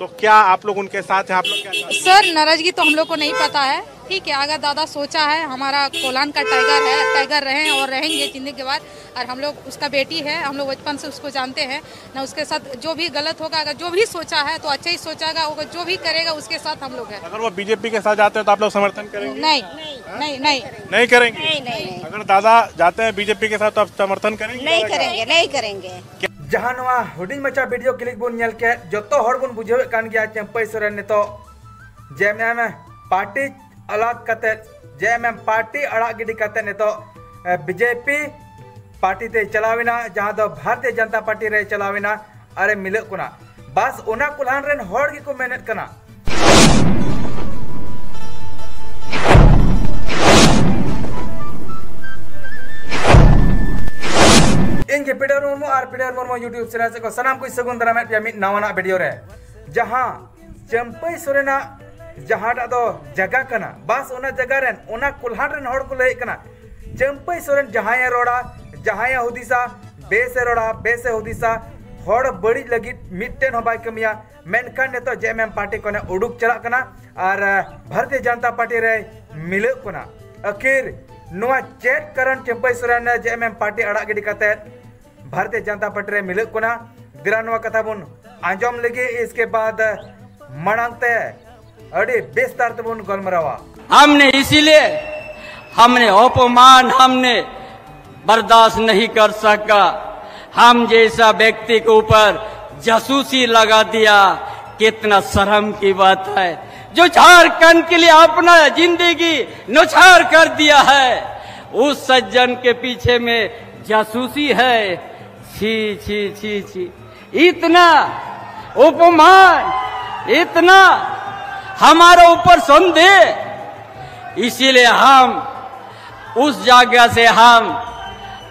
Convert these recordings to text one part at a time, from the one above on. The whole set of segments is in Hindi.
तो क्या आप लोग उनके साथ हैं? आप लोग क्या सर नाराज़गी तो हम लोग को नहीं पता है। ठीक है अगर दादा सोचा है हमारा कोलान का टाइगर है टाइगर रहे और रहेंगे ज़िंदगी के बाद। और हम लोग उसका बेटी है हम लोग बचपन से उसको जानते हैं। ना उसके साथ जो भी गलत होगा अगर जो भी सोचा है तो अच्छा ही सोचागा अगर जो भी करेगा उसके साथ हम लोग है। अगर वो बीजेपी के साथ जाते हैं तो आप लोग समर्थन करेंगे? नहीं नहीं नहीं। नहीं करेंगे? नहीं नहीं नहीं। अगर दादा जाते हैं बीजेपी के साथ तो आप समर्थन करेंगे? नहीं करेंगे नहीं करेंगे। जहाँ हूँ मचा वीडियो क्लिक बन के जो बुन गया चंपई सोरेन नितो पार्टी अलग कते जेएमएम पार्टी अड़ा गिडी नित नितो बीजेपी पार्टी ते चलावना, जहाँ दो भारतीय जनता पार्टी रे चलावना, अरे मिले कुना। बस उना कुल्हान रेन होड़ की को मेहनत कना। के पीडर मुर्मू और पीडर मुर्मू यूट्यूब चैनल से को सनाम कोई सगुन मिट नवाना वीडियो रे जहाँ चंपई सोरेना, जहाँ दो जगह कना, बस ओना जगह रेन ओना कुल्हान रेन हड़ को लय कना। चंपई सोरेन जहाँ रोड़ा, जहाँ हुदिसा, बेसे रोड़ा, बेसे हुदिसा, हड़ बड़ी लगी मिट्टेन हो कमिया। मेनखान नेतो जेएमएम पार्टी कोने उडुक चला कना, और भारतीय जनता पार्टी रे आखिर नोआ चेट करण चंपई सोरेन जेएमएम पार्टी अड़ा गिडी भारतीय जनता पार्टी मिलक नोआ कथा बुन आंजोम लगे इसके बाद मणांगते बेस्तार गलमरावा। हमने इसीलिए, हमने अपमान हमने बर्दाश्त नहीं कर सका। हम जैसा व्यक्ति के ऊपर जासूसी लगा दिया, कितना शर्म की बात है। जो झारखंड के लिए अपना ज़िंदगी नुछार कर दिया है, उस सज्जन के पीछे में जासूसी है। छी छी छी छी। इतना उपमान, इतना हमारे ऊपर संदेह। इसीलिए हम, उस जगह से हम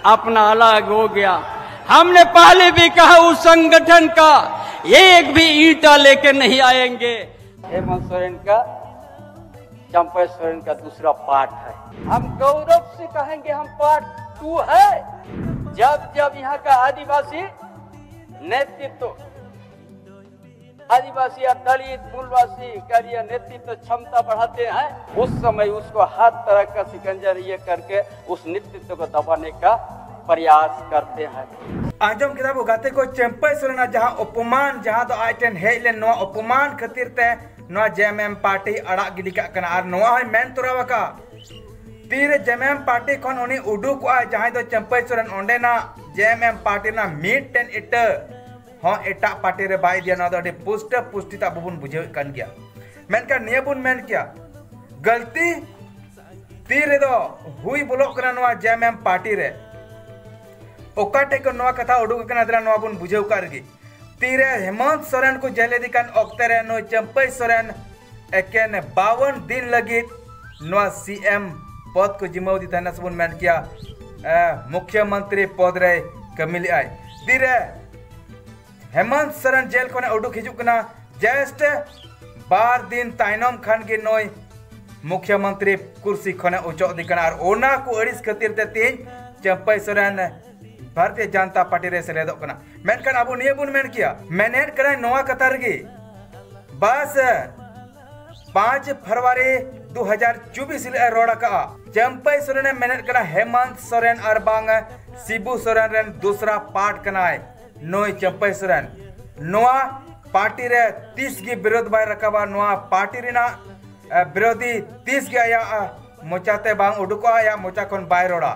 अपना अलग हो गया। हमने पहले भी कहा, उस संगठन का एक भी ईटा लेके नहीं आएँगे। हेमंत सोरेन का चंपा सोरेन का दूसरा पार्ट है। हम गौरव से कहेंगे, हम पार्ट टू है। जब जब यहाँ का आदिवासी नेतृत्व, आदिवासी या दलित मूलवासी का लिए नेतृत्व क्षमता बढ़ाते हैं, उस समय उसको हर तरह का सिकंजर ये करके उस नेतृत्व को दबाने का प्रयास करते हैं। आंजोम किताब उगाते को चंपई सोरेना जहाँ अपमान, जहाँ दो आइटन हेले नो अपमान खातिर ते जेएमएम पार्टी अड़ा गिडी का और मेन तोरावा तीर जेएमएम पार्टी खन उनी उडुक जहाँ दो चंपई सोरेन ओंडे ना जेएमएम पार्टी ना मीट इट। हाँ एटा पार्टी रे दिया दो अडी पुष्ट पुष्टिता बुबुन बुझे कन गया मेन का निया बुन गलती? तीर दो हुई बोलो कना नो जेएमएम पार्टी रे। ओकाटे को नवा कथा उडुक कना दरा नवा बुन बुझेव कारगी तीरे हेमंत सोरेन को जेले दिकान ऑक्ते रे नो चंपई सोरेन एकेन बावन दिन लगी नवा सीएम पद को जिम्मेव दी थाना सबुन मेन किया? मुख्यमंत्री पद रे कमिली आय तीरे हेमंत सोरेन जेल खने उडुक हिजुक जस्ट बार दिन ताइनम खान गे नोय मुख्यमंत्री कुर्सी खने उचो दिकना और ओना को अड़िस खातिर ते तीन, चंपई सोरेन भारतीय जनता पार्टी रे सेलेदो कना। मेनखान अब निये बुन मेन किया? मेनेट करा नोआ कथा रगी बस, पाँच फरवरी 2024 ले रोड़ा का। चंपई सोरेन करा हेमंत सोरेन और बांग शिबू सोरेन रेन दूसरा पार्ट कना है नोय चंपई सोरेन पार्टी रे तीस की विरोध बाय नोआ पार्टी रेना विरोधी तीस के आया मोचाते बांग उडुको या मोचा खन बाय रोड़ा।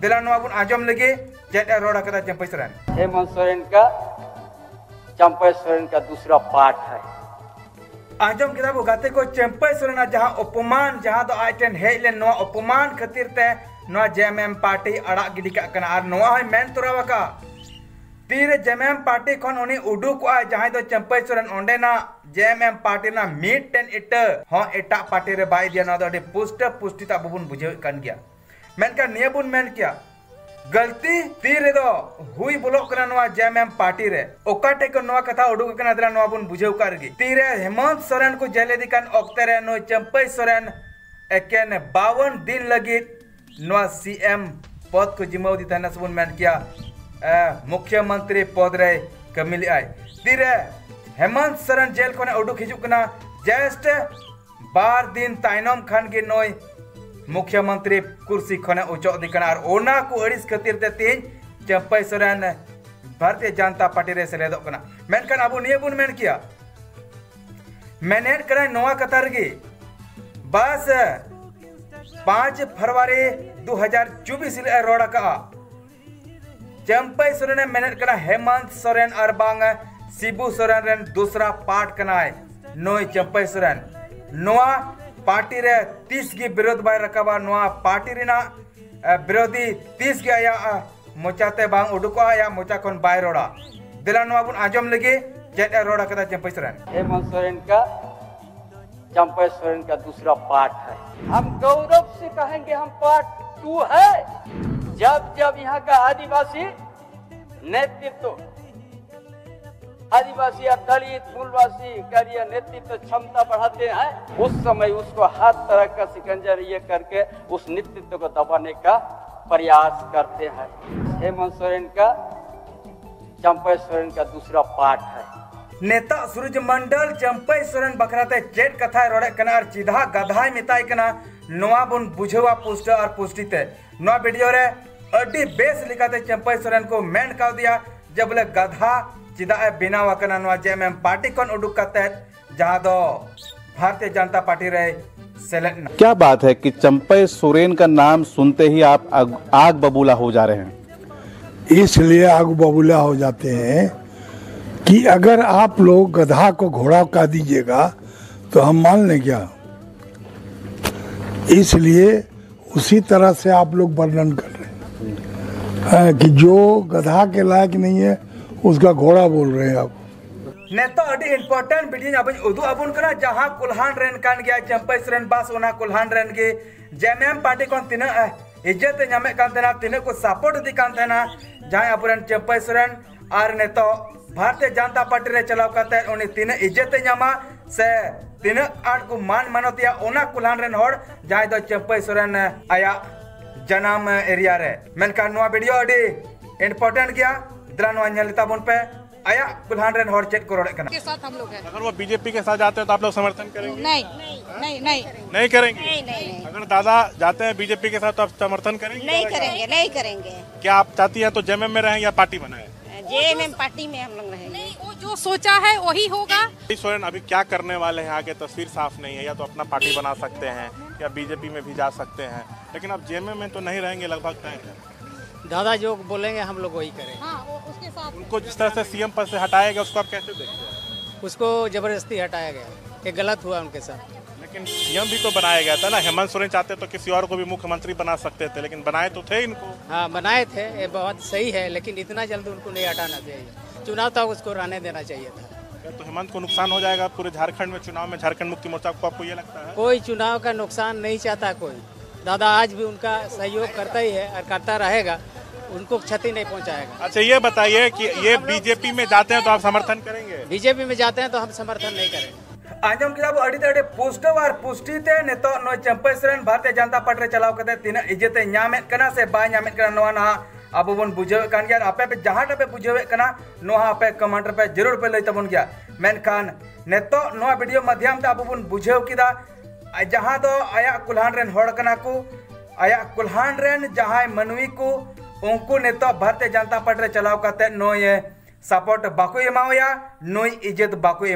दिला नोआ बुन आज़म लगे चेट रोड़ा कदा चंपई सोरेन। हेमंत सोरेन का सोरेन का दूसरा पार्ट है। आज़म किताब गाते को चंपई सोरेना जहाँ अपमान जहाँ दो आइटन हेले नो अपमान खातिर ते नो जेएमएम पार्टी अड़ा गिडी का कना और नो है मेन तोरावा का तीर जेएमएम पार्टी खन उनी उडुक आ जहाँ दो चंपई सोरेन ओंडे ना, जेएमएम पार्टी ना मीट टेन इट, हाँ एटा पार्टी रे बाय दिया ना दो पुष्ट पुष्टिता बुबुन बुझे कन गया। मेनका निया बुन मेन किया। गलती तीर दो। हुई बोलो कना नवा जेएमएम पार्टी रे। ओकाटे को नवा कथा उडुक कना दरा नवा बुन बुझेव कारगी। तीरे हेमंत सोरेन को जेले दिकान ऑक्ते रे नो चंपई सोरेन। एकेन बावन दिन लगी नवा सीएम पद को जिम्मेव दी थाना सबुन मेन किया मुख्यमंत्री पद रे कमिली आय। तीरे हेमंत सोरेन जेल खने उडुक हिजुक कना जस्ट बार दिन ताइनम खान गे नोय मुख्यमंत्री कुर्सी खने उचो दिकना और ओना खातिर ते चंपई सोरेन भारतीय जनता पार्टी रे अब निये बुन मेन किया। मेनेट करा नोआ कतार गे। बस पाँच फरवरी 2024 ले रोड़ा का चंपई सोरेन करा हेमंत सोरेन और बांग, शिबू सोरेन रेन दूसरा पार्ट कनाय नोय चंपई सोरेन पार्टी रे तीस की विरोध बाय रकाबा नोआ पार्टी रेना विरोधी तीस के आया मोचाते बांग उडुको आया मोचा खन बाय रोड़ा दिला नोआ बुन आज़म लगे चेट रोड़ा कदा चंपई सोरेन हेमंत सोरेन का चंपा सोरेन का दूसरा पार्ट है हम गौरव से कहेंगे हम पार्ट टू है जब जब यहाँ का आदिवासी नेतृत्व आदिवासी या दलित, मूलवासी कार्य नेतृत्व क्षमता बढ़ाते हैं, उस समय उसको हर तरह का सिकंजर ये करके उस नेतृत्व को दबाने का प्रयास करते हैं। हेमंत सोरेन का चंपा सोरेन का दूसरा पार्ट है। नेता सूरज मंडल, चंपई सोरेन बखराते चेट कथा रोड़े कना और सीधा गधाय मिताई कना नोआ बुन बुझेवा पोस्टर और पुष्टिते नोआ वीडियो रे अड्डी बेस लिखाते चंपई सोरेन को मेन काव दिया, जब बोले गधा चिदा बनाव कना नोआ जेएमएम पार्टी कन उडुक कते जहाँ दो भारतीय जनता पार्टी रे सेलेक्ट क्या बात है कि चंपई सोरेन का नाम सुनते ही आप आग, आग बबूला हो जा रहे हैं इसलिए आग बबूला हो जाते हैं कि अगर आप लोग गधा को घोड़ा कह दीजिएगा तो हम मान लें क्या? इसलिए उसी तरह से आप लोग वर्णन कर रहे हैं। हाँ, कि जो गधा के लायक नहीं है उसका घोड़ा बोल रहे हैं आप। नेता अडी इम्पोर्टेंट वीडियो अब उदू अबुन जहाँ कुल्हान रेन कान गया चंपई सोरेन बास ओना कुल्हान रेन के, जेएमएम पार्टी कोन तिना इज़्ज़त नामे कान तेना तिना को सपोर्ट दी कान तेना जहाँ अबुरन चंपई सोरेन और नेता, भारतीय जनता पार्टी रे चलाव करते उन्हें तीन इज़्ज़त नामा से तीन आठ को मान मानतिया ओना कुल्हान रेन होड़, जहाँ दो चंपई सोरेन आया, जनाम एरिया रे। मेनका नुआ वीडियो अडी इम्पोर्टेंट गया। द्रा नुआ नेलता पे आया कुल्हान रेन होड़ चेक करोड़ कना। के साथ हम लोग हैं। अगर वो बीजेपी के साथ जाते हैं तो आप लोग समर्थन करेंगे? नहीं नहीं नहीं। नहीं करेंगे? नहीं नहीं अगर दादा जाते हैं बीजेपी के साथ तो आप समर्थन करेंगे? नहीं करेंगे नहीं करेंगे। क्या आप चाहती हैं तो जेएमएम में रहें या पार्टी बनाए? जेएमएम पार्टी में हम लोग रहेंगे। वो जो सोचा है वही होगा। सोरेन अभी क्या करने वाले हैं आगे? तस्वीर साफ़ नहीं है या तो अपना पार्टी बना सकते हैं या बीजेपी में भी जा सकते हैं। लेकिन अब जेएमएम में तो नहीं रहेंगे लगभग दादा जो बोलेंगे हम लोग वही करेंगे। हाँ उसके साथ उनको जिस तरह से सीएम पद से हटाया गया उसको आप कैसे देखते हैं? उसको ज़बरदस्ती हटाया गया ये गलत हुआ उनके साथ। लेकिन सीएम भी तो बनाया गया था ना। हेमंत सोरेन चाहते तो किसी और को भी मुख्यमंत्री बना सकते थे लेकिन बनाए तो थे इनको। हाँ बनाए थे ये बहुत सही है लेकिन इतना जल्द उनको नहीं हटाना चाहिए। चुनाव था उसको रहने देना चाहिए था। तो हेमंत को नुकसान हो जाएगा? पूरे झारखंड में चुनाव में झारखंड मुक्ति मोर्चा को आपको ये लगता है? कोई चुनाव का नुकसान नहीं चाहता कोई। दादा आज भी उनका सहयोग करता ही है और करता रहेगा। उनको क्षति नहीं पहुंचाएगा। अच्छा ये बताइए कि ये बीजेपी में जाते हैं तो आप समर्थन करेंगे? बीजेपी में जाते हैं तो हम समर्थन नहीं करेंगे। आज़म किताब अड़ी तड़े पोस्टर और पुष्टि ते नेतो नो भारतीय जनता पार्टी चलाव कते तीन से बा नामे कना अब बन बुझे कान गया। आपे पे जहाँ पे बुझे कना नोहा आपे कमांडर पे ज़रूर पे लई तबन गया। नोआ वीडियो माध्यम ते अब बन बुझे किदा? जहाँ दो आया कुल्हान रेन होड़ कना को आया कुल्हान रेन जहाँ मनवी को उनको भारतीय जनता पार्टी रे चलाव कते नोय सपोर्ट बाको नोय इज़्ज़त बाको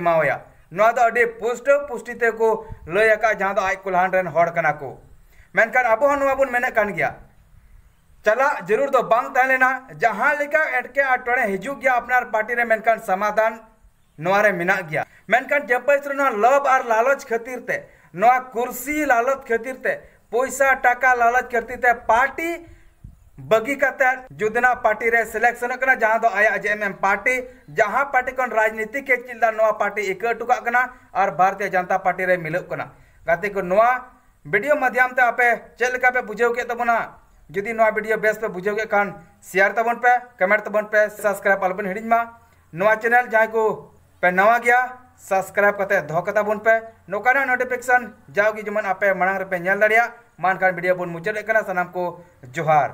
अडी पुष्ट पुष्टि ते को लय आका जहाँ कुल्हान रेन होड़ कना को। मेनखान अब बुन गया। चला ज़रूर दो बांग तहलेना जहाँ लेका एटके आटोड़े हिजुक गया अपनार पार्टी रे मेनखान समाधान नोआ रे मिना गया। मेनखान जपै सुरना लब और लालच खातिर ते कुर्सी लालच खातिर ते, पैसा टाका लालच खातिर ते, पार्टी बगी कते जुदना पार्टी रे सिलेक्शन जहाँ दो आया जेएमएम पार्टी, जहाँ पार्टी कन राजनीति के चिल्दा नोआ पार्टी इक टुका कना और भारतीय जनता पार्टी रे मिलुक कना गाते को नोआ वीडियो माध्यम ते आपे चल लेका पे बुझेव के तबना। जुदी नोआ वीडियो बेस पे बुझेव के कान शेयर तबन पे कमेंट तबन पे सब्सक्राइब अलबन हिडिन मा। नोआ चैनल जहाँ को पे नवा गया सब्सक्राइब कते दो कता बुन पे। नोकाना नोटिफिकेशन जाओगी जमन आपे मनांग रे पे नेल दड़िया मान वीडियो बुन मुचाद कना सनाम को जोहार।